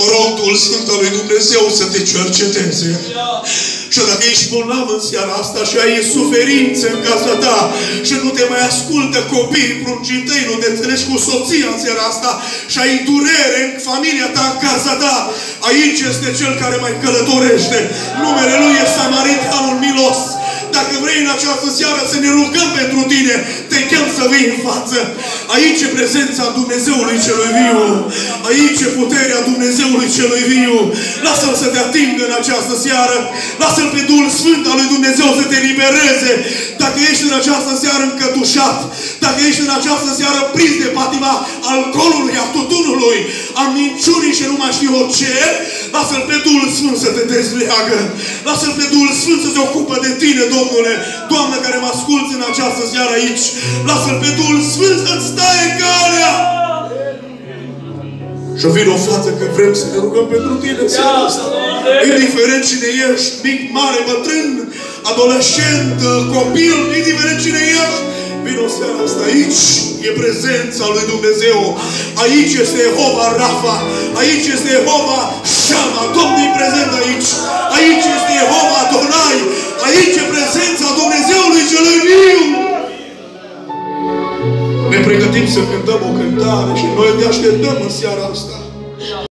Mă rog, Duhul Sfânt al lui Dumnezeu să te cerceteze. Și dacă ești bolnav în seara asta și ai suferințe în casa ta și nu te mai ascultă copiii, pruncii tăi, nu te înțelegi cu soția în seara asta și ai durere în familia ta, în casa ta, aici este Cel care mai călătorește. Numele Lui e Samaritanul Milos. Dacă vrei în această seară să ne rugăm pentru tine, te chem să vii în față. Aici e prezența Dumnezeului celui viu. Aici e puterea Dumnezeului celui viu. Lasă-L să te atingă în această seară. Lasă-L pe Duhul Sfânt al lui Dumnezeu să te libereze. Dacă ești în această seară încătușat, dacă ești în această seară prins de patima alcoolului, a tutunului, a minciunii și nu mai știu ce, lasă-L pe Duhul Sfânt să te dezleagă. Lasă-L pe Duhul Sfânt să se ocupă de tine, Domnule. Doamne care mă asculți în această seară aici, lasă-L pe Duhul Sfânt să-ți stai calea. Și vin o față că vrem să ne rugăm pentru tine în seara asta. Indiferent cine ești, mic, mare, bătrân, adolescent, copil, indiferent cine ești, vin o seara asta aici. E prezența lui Dumnezeu. Aici este Jehova Rafa. Aici este Jehova Shama. ne pregătim să cântăm o cântare și noi te așteptăm în seara asta.